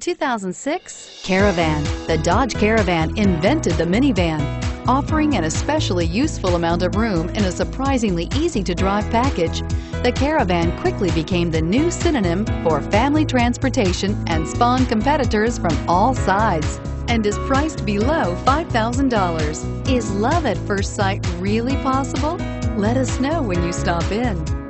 2006 Caravan. The Dodge Caravan invented the minivan, offering an especially useful amount of room in a surprisingly easy-to-drive package. The Caravan quickly became the new synonym for family transportation and spawned competitors from all sides and is priced below $5,000. Is love at first sight really possible? Let us know when you stop in.